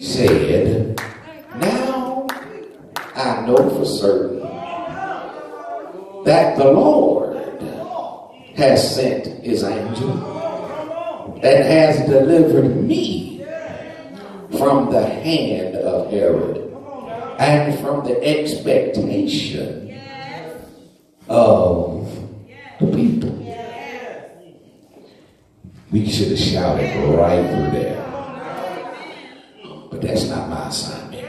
said, Now I know for certain that the Lord has sent his angel and has delivered me from the hand of Herod and from the expectation of the people. We should have shouted right through there. That's not my assignment.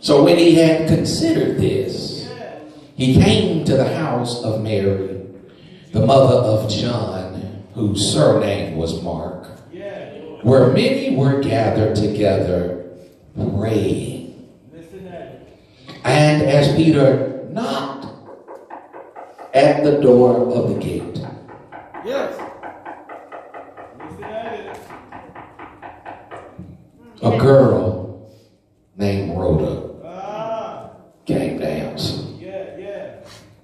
So when he had considered this, he came to the house of Mary, the mother of John, whose surname was Mark, where many were gathered together praying. And as Peter knocked at the door of the gate, Yes. A girl named Rhoda came to answer. yeah, yeah.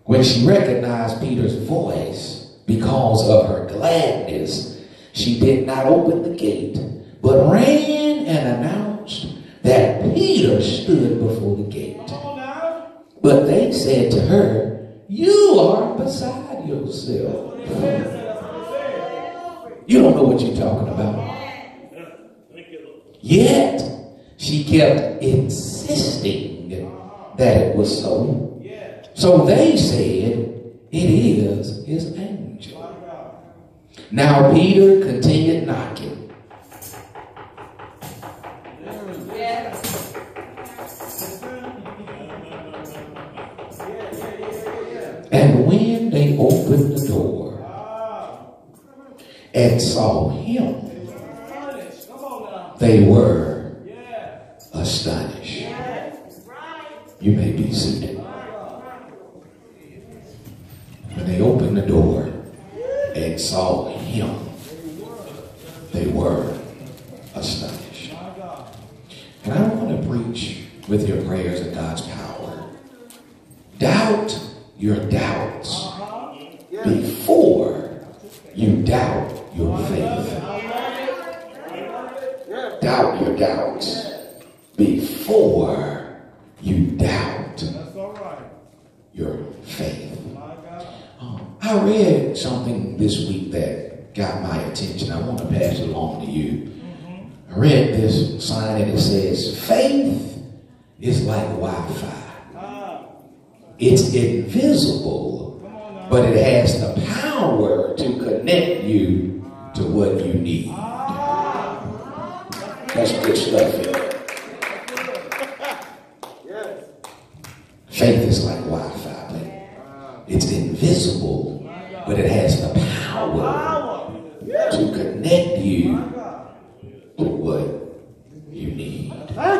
When she recognized Peter's voice because of her gladness, she did not open the gate, but ran and announced that Peter stood before the gate. Come on now. But they said to her, You are beside yourself. That's what it said. You don't know what you're talking about. Yet she kept insisting that it was so. So they said, It is his angel. Now Peter continued knocking. And when they opened the door and saw him, Honest. Come on now. They were astonished. You may be seated. When they opened the door and saw him, they were astonished. And I want to preach with your prayers and God's power. Doubt your doubts Uh-huh. before you doubt your faith. Doubt your doubts before you doubt your faith. Um, I read something this week that got my attention. I want to pass it along to you. I read this sign and it says, Faith is like Wi Fi. Ah. It's invisible, Come on now. but it has the power to connect you to what you need. That's good stuff. Faith is like Wi Fi, but it's invisible, but it has the power to connect you to what you need. I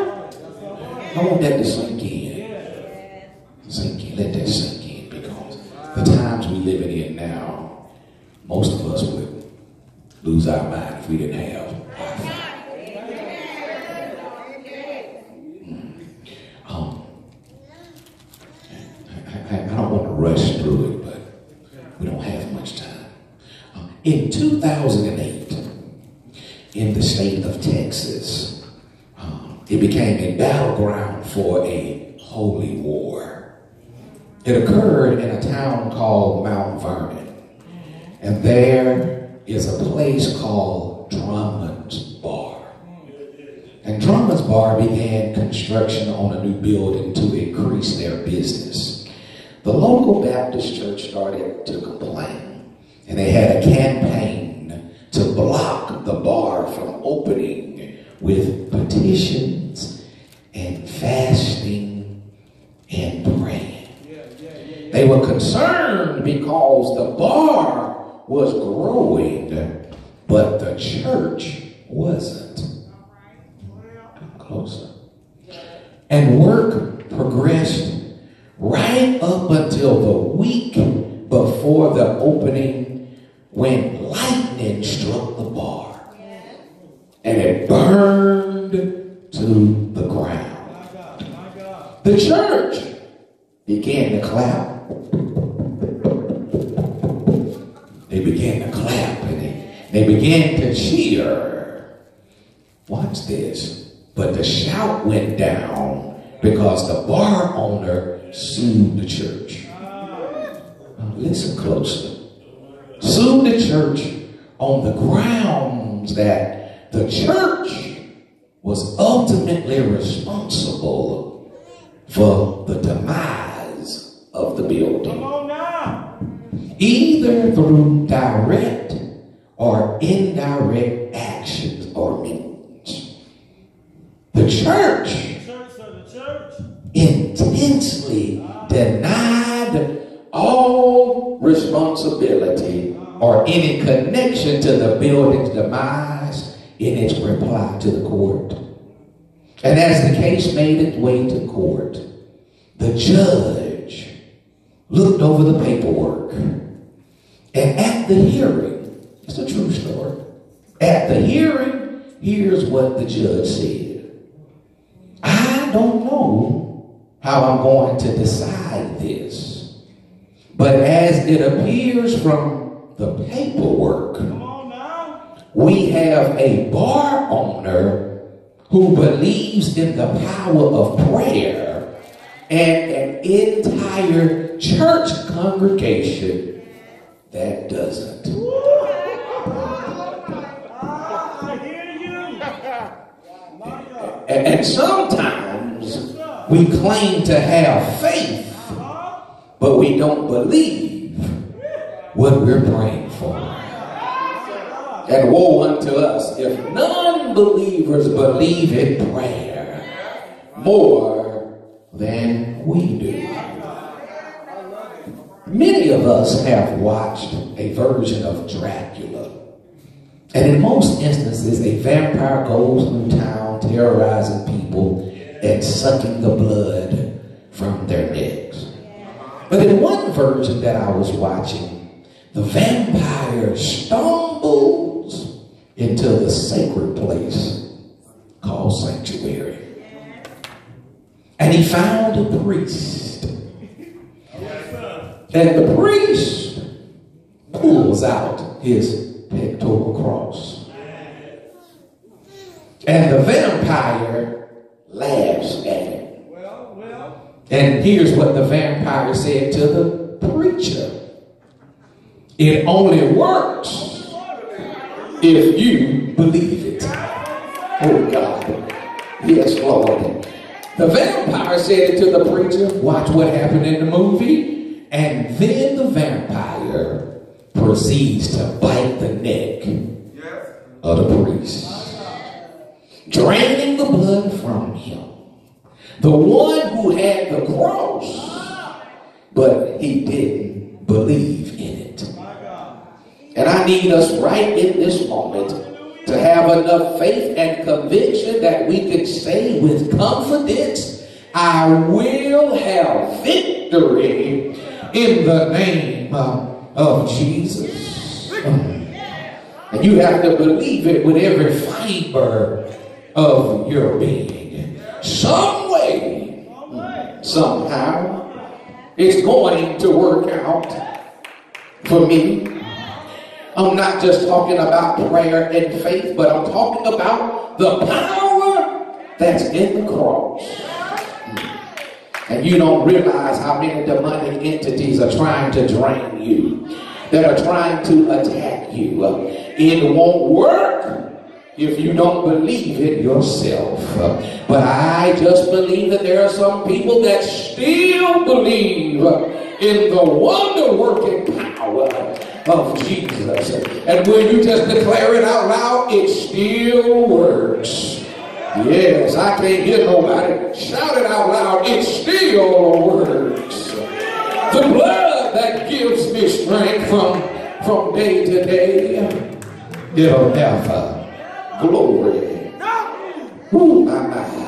want that to sink in. Sink in. Let that sink in because the times we living in now, most of us would lose our mind if we didn't have Wi-Fi. Mm. Um, I, I, I don't want to rush through it, but we don't have much time. Um, in 2008, in the state of Texas, um, it became a battleground for a holy war. It occurred in a town called Mount Vernon. And there is a place called Drummond's Bar. And Drummond's Bar began construction on a new building to increase their business. The local Baptist church started to complain, and they had a campaign to block the bar from opening with petitions and fasting and praying. They were concerned because the bar was growing, but the church wasn't. Come closer. And work progressed right up until the week before the opening when lightning struck the bar. And it burned to the ground. The church began to clap. They began to clap and they, they began to cheer. Watch this. But the shout went down because the bar owner sued the church. Now listen closely. Sued the church on the grounds that the church was ultimately responsible for the demise of the building. Come on now. Either through direct or indirect actions or means. The church The church of the church. Intensely denied all responsibility or any connection to the building's demise in its reply to the court. And as the case made its way to court, the judge looked over the paperwork. And at the hearing, it's a true story. At the hearing, here's what the judge said. I don't know how I'm going to decide this. But as it appears from the paperwork, Come on now. we have a bar owner who believes in the power of prayer and an entire church congregation that doesn't. Ah, I hear you. My God. And, and sometimes we claim to have faith, but we don't believe what we're praying for. And woe unto us if non believers believe in prayer more than we do. Many of us have watched a version of Dracula. And in most instances, a vampire goes through town terrorizing people and sucking the blood from their necks. But in one version that I was watching, the vampire stumbles into the sacred place called sanctuary. And he found a priest. And the priest pulls out his pectoral cross. And the vampire laughs at him. Well, well. And here's what the vampire said to the preacher It only works if you believe it. Oh, God. Yes, Lord. The vampire said it to the preacher. Watch what happened in the movie. And then the vampire proceeds to bite the neck of the priest, draining the blood from him. The one who had the cross, but he didn't believe in it. And I need us right in this moment to have enough faith and conviction that we can say with confidence, I will have victory in the name of Jesus. And you have to believe it with every fiber of your being. Some. Somehow, it's going to work out for me. I'm not just talking about prayer and faith, but I'm talking about the power that's in the cross. And you don't realize how many demonic entities are trying to drain you, that are trying to attack you. It won't work if you don't believe it yourself. But I just believe that there are some people that still believe in the wonder working power of Jesus. And when you just declare it out loud, it still works. Yes, I can't hear nobody. Shout it out loud. It still works. The blood that gives me strength from, from day to day, it'll never glory. Ooh, my, my.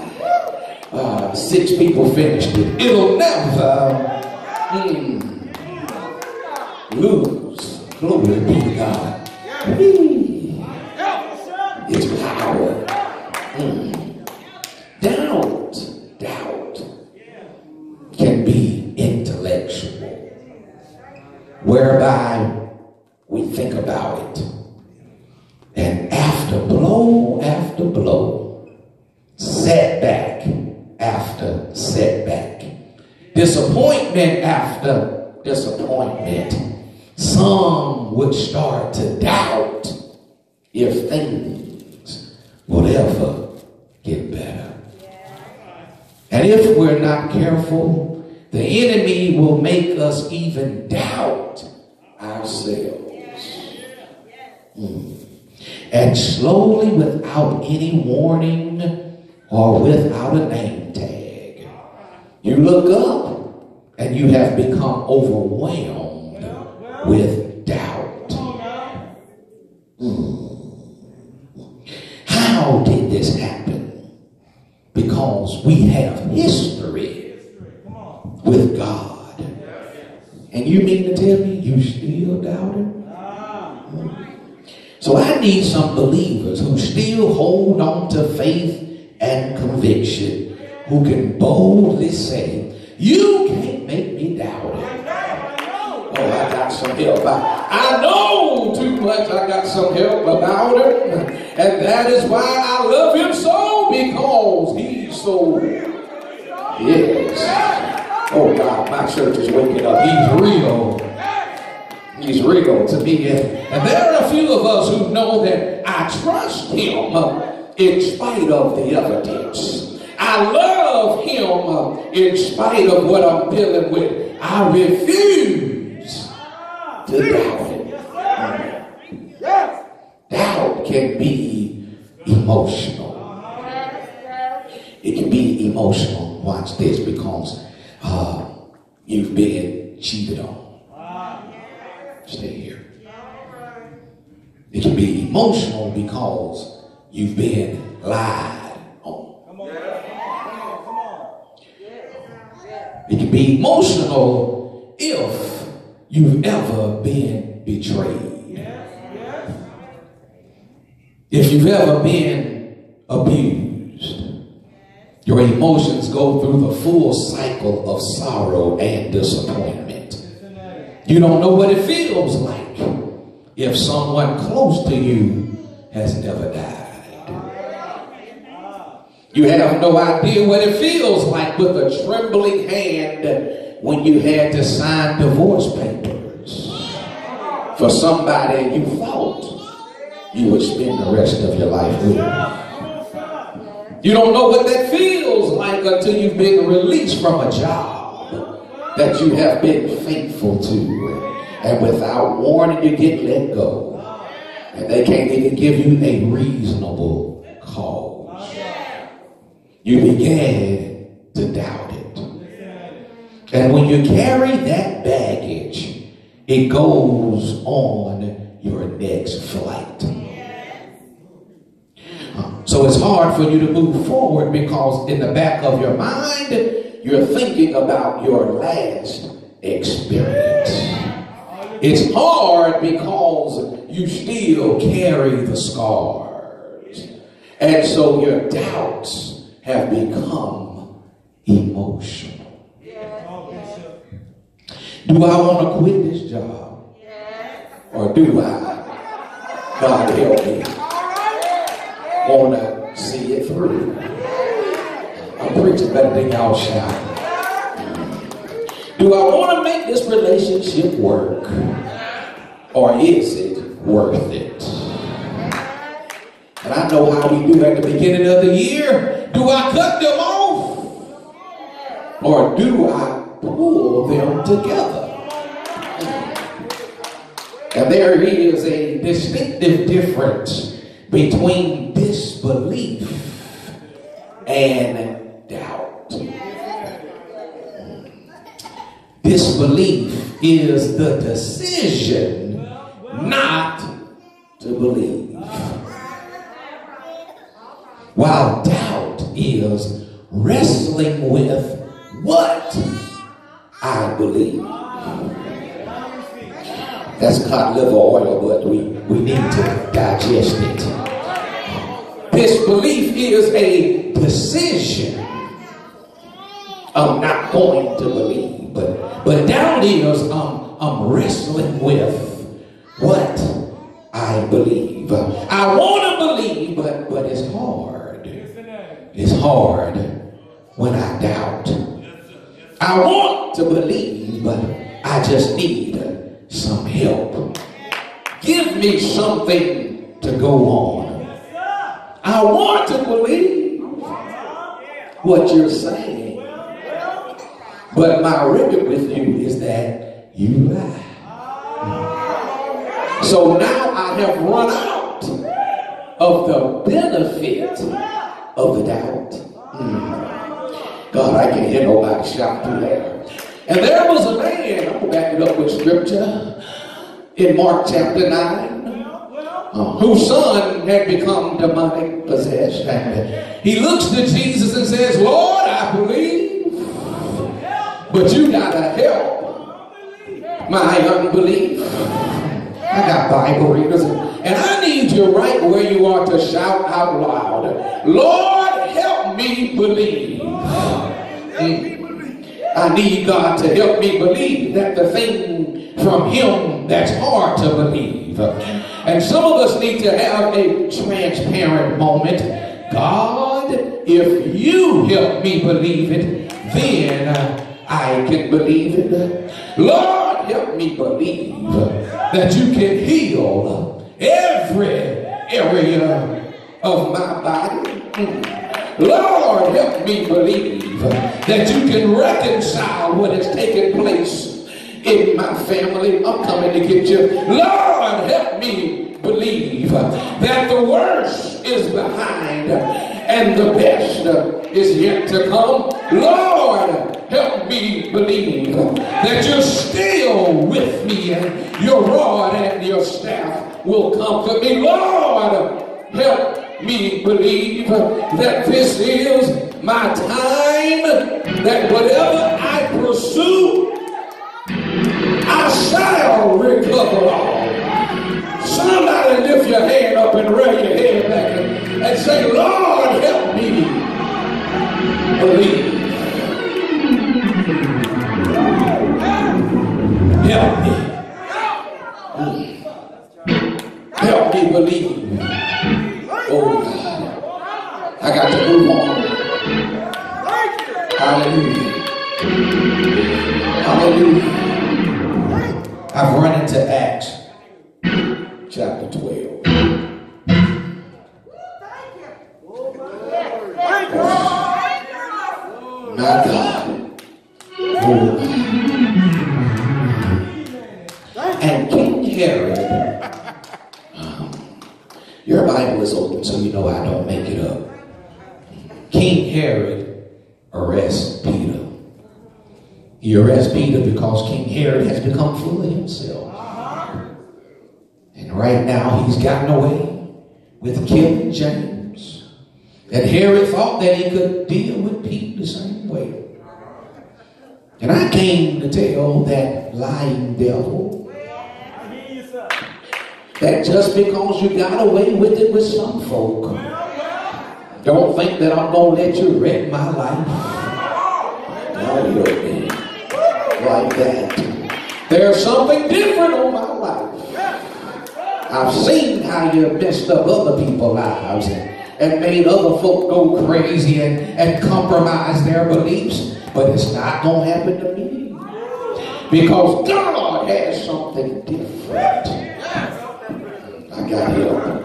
Uh, six people finished it. It'll never mm, lose. Glory be to God. Its power. Mm. Doubt, doubt can be intellectual, whereby we think about it. And after blow after blow, setback after setback, disappointment after disappointment. Some would start to doubt if things would ever get better. And if we're not careful, the enemy will make us even doubt ourselves. Mm. And slowly, without any warning or without a name tag, you look up and you have become overwhelmed with doubt. Mm. How did this happen? Because we have history with God. And you mean to tell me you still doubt him? So I need some believers who still hold on to faith and conviction, who can boldly say, You can't make me doubt it. Oh, I got some help. I, I know too much. I got some help about it. And that is why I love him so, because he's so, yes. Oh God, my church is waking up. He's real. He's real to me. And there are a few of us who know that I trust him uh, in spite of the evidence. I love him in spite of what I'm dealing with. I refuse to doubt him. Doubt can be emotional. It can be emotional. Watch this because uh, you've been cheated on stay here. It can be emotional because you've been lied on. It can be emotional if you've ever been betrayed. If you've ever been abused. Your emotions go through the full cycle of sorrow and disappointment. You don't know what it feels like if someone close to you has never died. You have no idea what it feels like with a trembling hand when you had to sign divorce papers for somebody you thought you would spend the rest of your life with. You don't know what that feels like until you've been released from a job that you have been faithful to. And without warning, you get let go. And they can't even give you a reasonable cause. You began to doubt it. And when you carry that baggage, it goes on your next flight. So it's hard for you to move forward because in the back of your mind, you're thinking about your last experience. It's hard because you still carry the scars. And so your doubts have become emotional. Do I want to quit this job? Or do I, God help me, want to see it through? I'm preaching better than y'all shout. Do I want to make this relationship work? Or is it worth it? And I know how we do at the beginning of the year. Do I cut them off? Or do I pull them together? And there is a distinctive difference between disbelief and doubt. Disbelief is the decision not to believe. While doubt is wrestling with what I believe. That's cod liver oil, but we, we need to digest it. Disbelief is a decision I'm not going to believe. But but down is I'm I'm wrestling with what I believe. I want to believe, but but it's hard. Is hard when I doubt. I want to believe, but I just need some help. Give me something to go on. I want to believe what you're saying. But my record with you is that you lie. So now I have run out of the benefit of the doubt. Mm. God, I can't hear nobody shout through there. And there was a man, I'm going to back it up with scripture, in Mark chapter 9, uh, whose son had become demonic possessed. And he looks to Jesus and says, Lord, I believe, but you got to help my unbelief. I got Bible readers, and I need you right where you are to shout out loud, Lord, help me believe. I need God to help me believe that the thing from Him that's hard to believe. And some of us need to have a transparent moment. God, if you help me believe it, then I can believe it. Lord, help me believe that you can heal every area of my body. Lord, help me believe that you can reconcile what has taken place in my family. I'm coming to get you. Lord, help me believe that the worst is behind and the best is yet to come. Lord, help me believe that you're still with me and your rod and your staff will comfort me. Lord, help me believe that this is my time, that whatever I pursue, I shall recover all. Somebody lift your hand up and raise your head back and, and say, Lord, help me believe. Help me. Help me believe. Oh God. I got to move on. Hallelujah. Hallelujah. I've run into Acts chapter 12. My God. Is open so you know I don't make it up. King Herod arrests Peter. He arrests Peter because King Herod has become full of himself. And right now he's gotten away with killing James. And Herod thought that he could deal with Pete the same way. And I came to tell that lying devil that just because you got away with it with some folk, don't think that I'm going to let you wreck my life. No, like that. There's something different on my life. I've seen how you messed up other people's lives and, and made other folk go crazy and, and compromise their beliefs, but it's not going to happen to me. Because God has something different. I got help.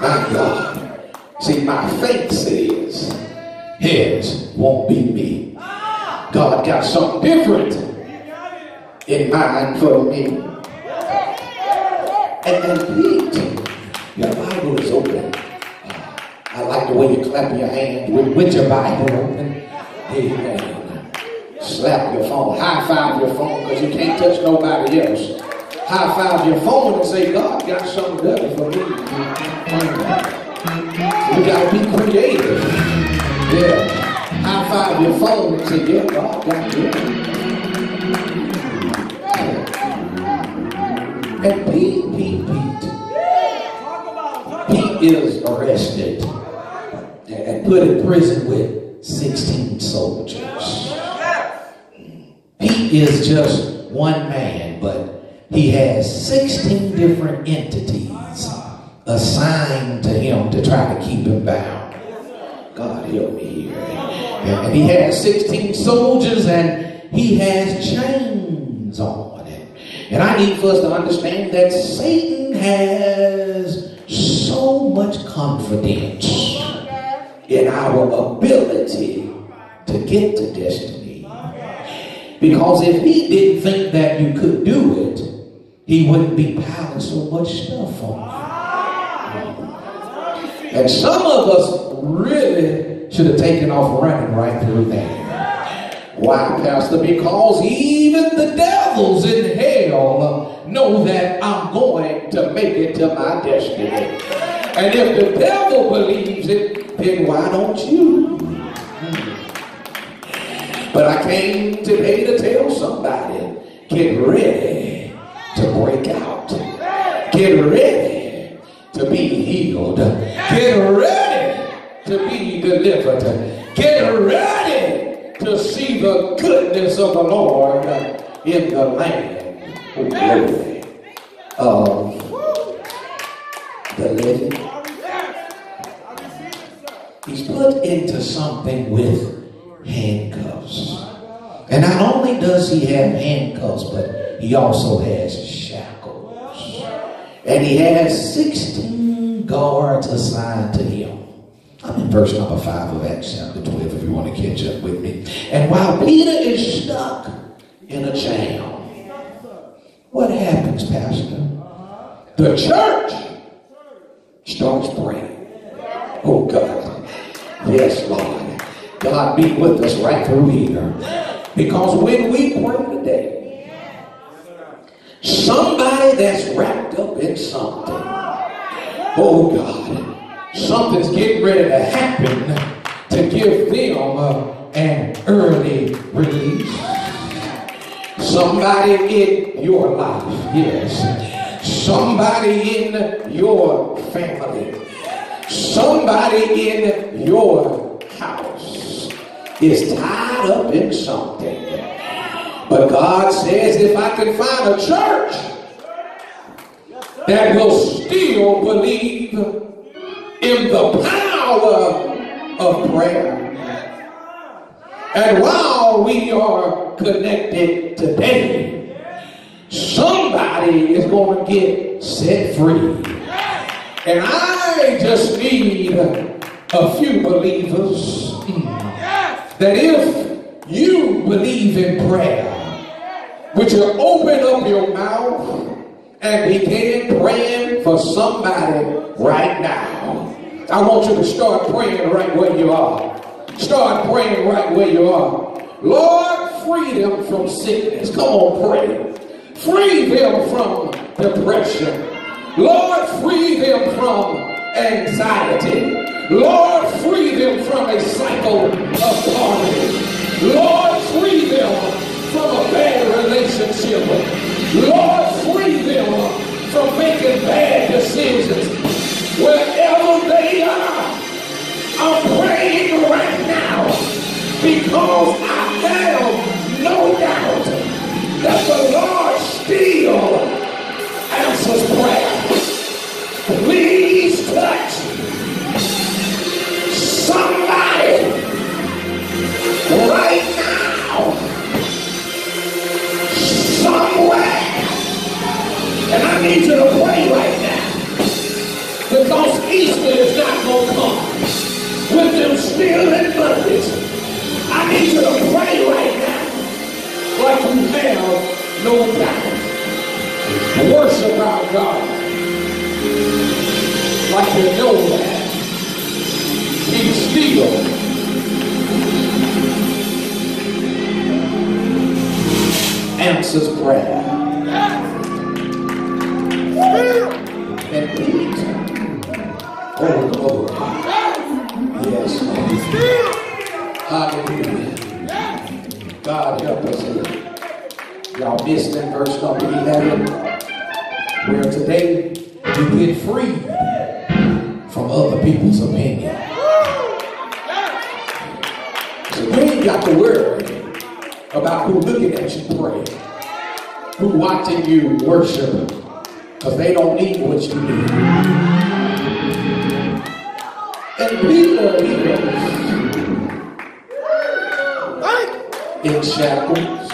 My God. See, my faith says, his won't be me. God got something different in mind for me. And then Pete, your Bible is open. Uh, I like the way you clap your hands with, with your Bible open. Amen. Slap your phone, high five your phone because you can't touch nobody else. High five your phone and say, God got something better for me. You got to be creative. Yeah. High five your phone and say, yeah, God got it. And Pete, Pete, Pete, Pete is arrested and put in prison with 16 soldiers. Pete is just one man, he has 16 different entities assigned to him to try to keep him bound. God help me here. And, he has 16 soldiers and he has chains on. And I need for us to understand that Satan has so much confidence in our ability to get to destiny. Because if he didn't think that you could do it, he wouldn't be piling so much stuff on you. And some of us really should have taken off running right through there. Why, Pastor? Because even the devils in hell know that I'm going to make it to my destiny. And if the devil believes it, then why don't you? But I came today to tell somebody, get ready to break out. Get ready to be healed. Get ready to be delivered. Get ready to see the goodness of the Lord in the land of the living. He's put into something with handcuffs. And not only does he have handcuffs, but he also has shackles. And he has 16 guards assigned to him. I'm in verse number 5 of Acts chapter 12 if you want to catch up with me. And while Peter is stuck in a jam, what happens, Pastor? The church starts praying. Oh, God. Yes, Lord. God be with us right through here. Because when we pray today, somebody that's wrapped up in something, oh God, something's getting ready to happen to give them uh, an early release. Somebody in your life, yes. Somebody in your family. Somebody in your house is tied up in something. But God says if I can find a church that will still believe in the power of prayer. And while we are connected today, somebody is going to get set free. And I just need a few believers that if you believe in prayer, would you open up your mouth and begin praying for somebody right now? I want you to start praying right where you are. Start praying right where you are. Lord, free them from sickness. Come on, pray. Free them from depression. Lord, free them from anxiety. Lord, free them from a cycle of poverty. Lord, free them from a bad relationship. Lord, free them from making bad decisions. Wherever they are, I'm praying right now because I have no doubt that the Lord still in bondage. I need you to pray right now like you have no doubt. Worship our God like you know that He's still answers prayer. And Peter, oh Lord, here. Missed in verse number 11, where today you get free from other people's opinion. So you ain't got to worry about who looking at you pray, who watching you worship, because they don't need what you need. And Peter, he was in shackles,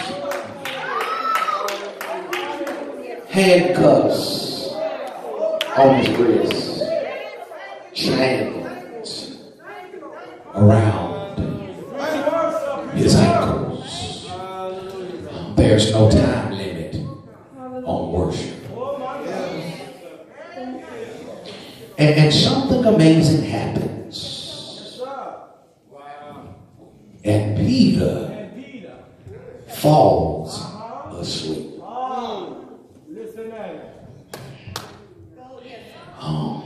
handcuffs on his wrists, chains around his ankles. There's no time limit on worship. And, and something amazing happens. And Peter. falls asleep. Oh, listen at it. Um,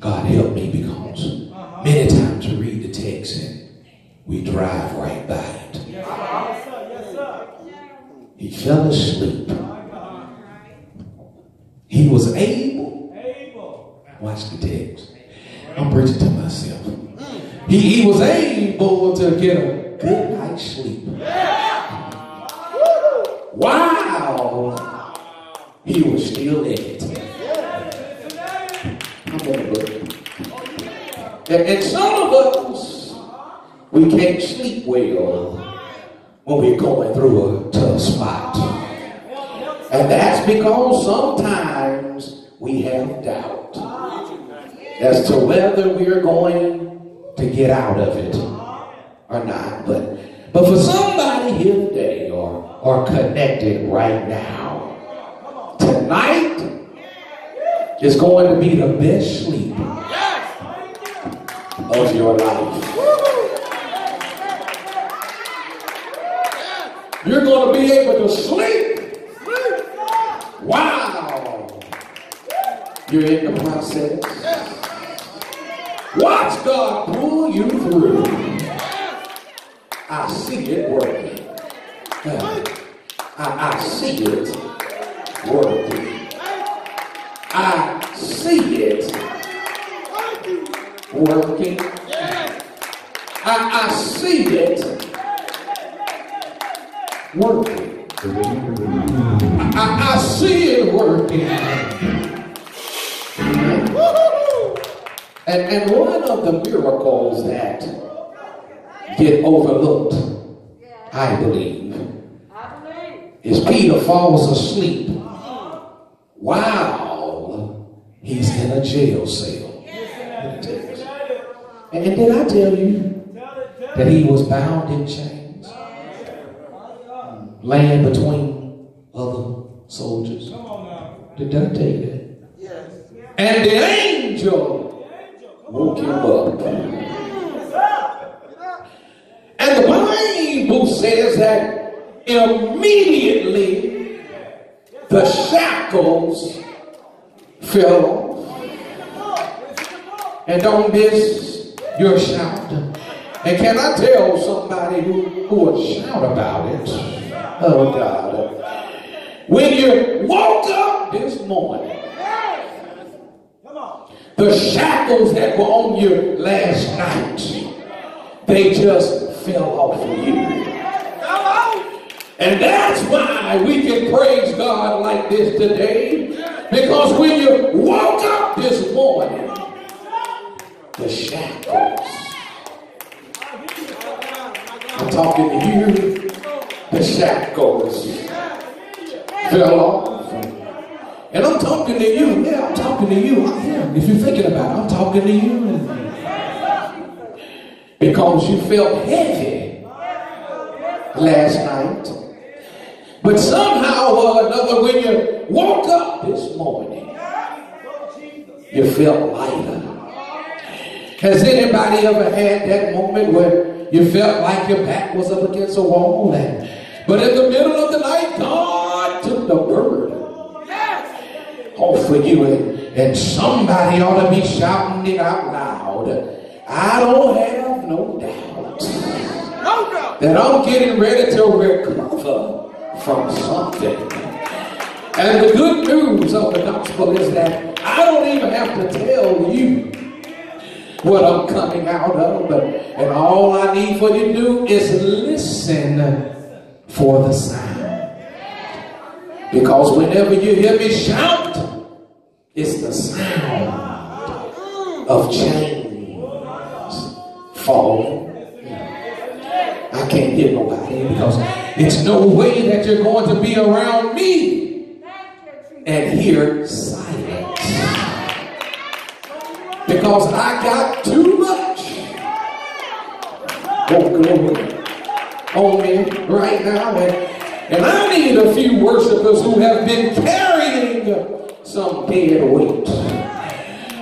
God help me because many times we read the text and we drive right by it. Yes, sir. Yes, sir. Yes, sir. He fell asleep. He was able, watch the text. I'm preaching to myself. He, he was able to get a good night's sleep. Wow. He was still in it. I'm gonna look. And, and some of us, we can't sleep well when we're going through a tough spot. And that's because sometimes we have doubt as to whether we're going to get out of it or not. But but for somebody here today or or connected right now, tonight is going to be the best sleep of your life. You're going to be able to sleep. Wow. You're in the process. Watch God pull you through. I see it working. I, I see it working. I see it working. I, I see it working. I, I see it working. And, and one of the miracles that get overlooked, I believe, is Peter falls asleep while he's in a jail cell. And, did I tell you that he was bound in chains, laying between other soldiers? Come on now. Did I tell you that? And the angel woke him up. And the Bible says that immediately the shackles fell off. And don't miss your shout. And can I tell somebody who, who will shout about it? Oh God. When you woke up this morning, the shackles that were on you last night, they just fell off of you. And that's why we can praise God like this today. Because when you woke up this morning, the shackles. I'm talking to you. The shackles fell off. And I'm talking to you. Yeah, I'm talking to you. I am. If you're thinking about it, I'm talking to you. Because you felt heavy last night. But somehow or another, when you woke up this morning, you felt lighter. Has anybody ever had that moment where you felt like your back was up against a wall? And, but in the middle of the night, God took the burden off of you. And, and somebody ought to be shouting it out loud. I don't have no doubt that I'm getting ready to recover from something. And the good news of the gospel is that I don't even have to tell you what I'm coming out of, but and all I need for you to do is listen for the sound. Because whenever you hear me shout, it's the sound of chains falling. I can't hear nobody because it's no way that you're going to be around me and hear silence. Because I got too much. Oh, glory on me right now. And, and I need a few worshipers who have been carrying some dead weight.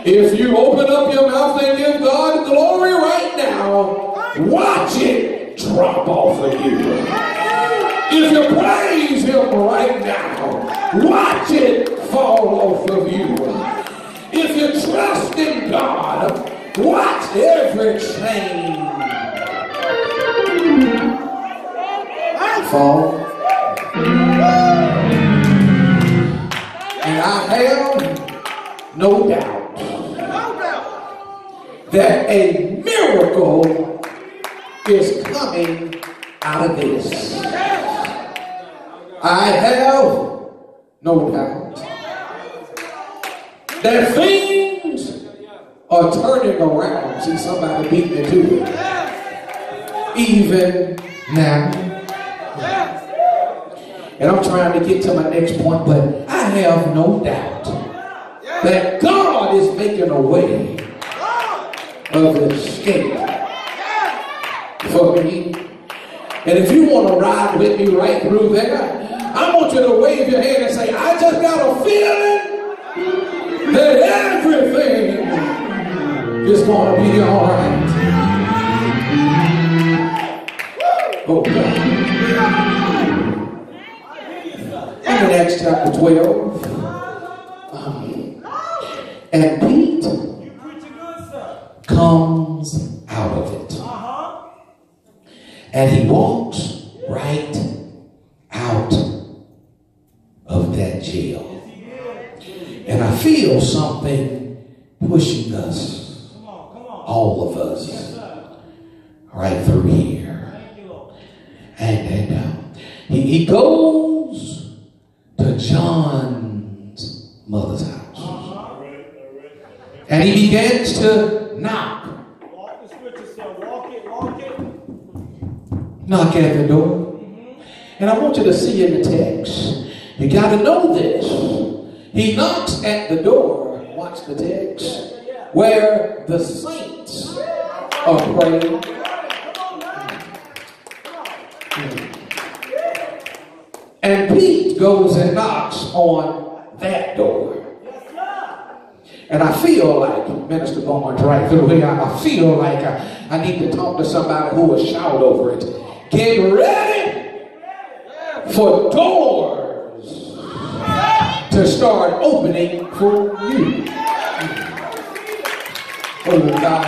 If you open up your mouth and give God glory right now, watch it drop off of you. If you praise Him right now, watch it fall off of you. If you trust in God, watch every chain fall. And I have no doubt that a miracle is coming out of this. I have no doubt that things are turning around. See, somebody beat me to it. Even now. And I'm trying to get to my next point, but I have no doubt that God is making a way of escape for me. And if you want to ride with me right through there, I want you to wave your hand and say, I just got a feeling that everything is going to be all right. Oh, God. In Acts chapter 12, um, and Pete You preaching good, sir. comes out of it. Uh-huh. And he walks right out of that jail. And I feel something pushing us, Come on, come on. all of us, right through here. Thank you, Lord. And, and uh, he, he goes to John's mother's house. And he begins to knock. Walk the scripture, sir. Walk it, walk it. knock at the door. And I want you to see in the text, you got to know this. He knocks at the door, watch the text, where the saints are praying. And Pete goes and knocks on that door. And I feel like, Minister Bowman's right through here, I feel like I, I need to talk to somebody who will shout over it. Get ready for doors to start opening for you. Oh God.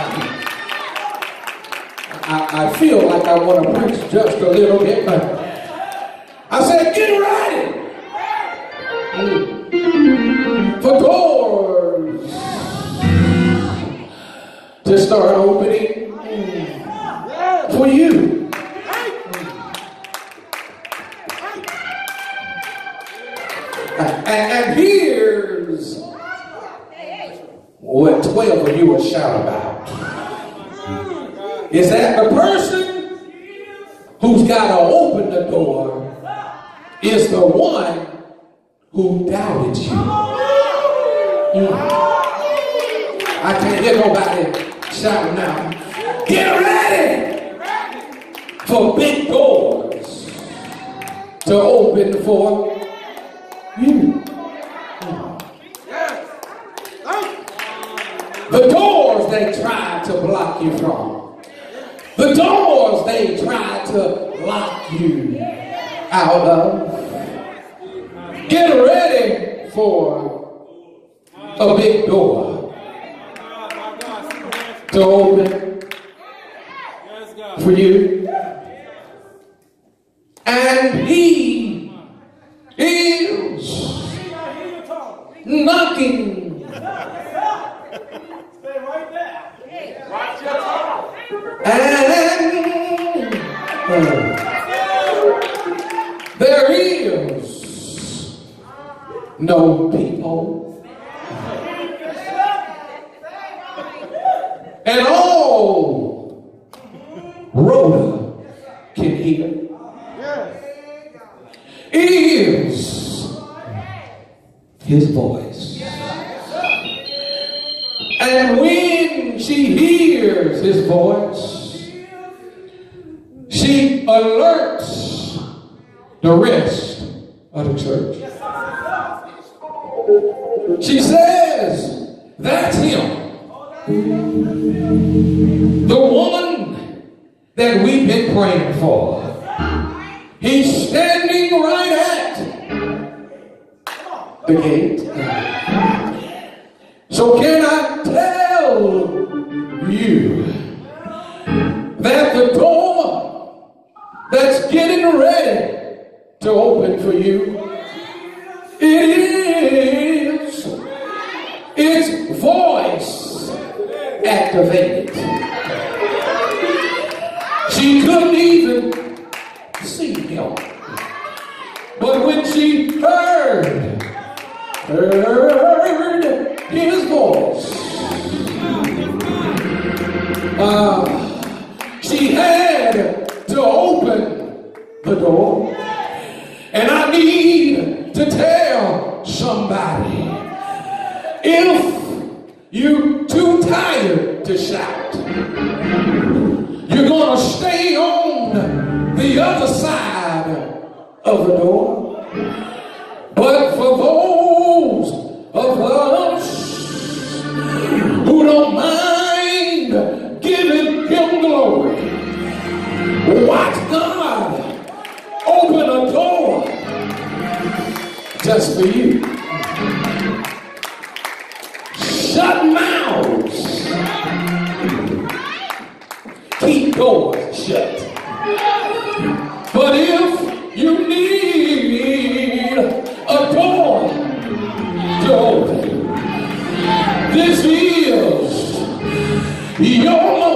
I, I feel like I want to preach just a little bit, but I said, get ready for doors to start opening for you. And, and here's what 12 of you will shout about. Is that the person who's got to open the door is the one who doubted you. Mm. I can't hear nobody shouting now. Get ready for big doors to open for you. The doors they tried to block you from. The doors they tried to lock you out of. Get ready for a big door open for you. And he is knocking. Watch and uh, there is no people and all Rhoda can hear. Is his voice. And when she hears his voice, she alerts the rest of the church. She says, That's him. The one that we've been praying for. He's standing right at the gate. So can I somebody if you're too tired to shout, you're going to stay on the other side of the door. But for those of us who don't mind giving him glory, watch God open a door just for you. Doors shut. But if you need a door to open, this is your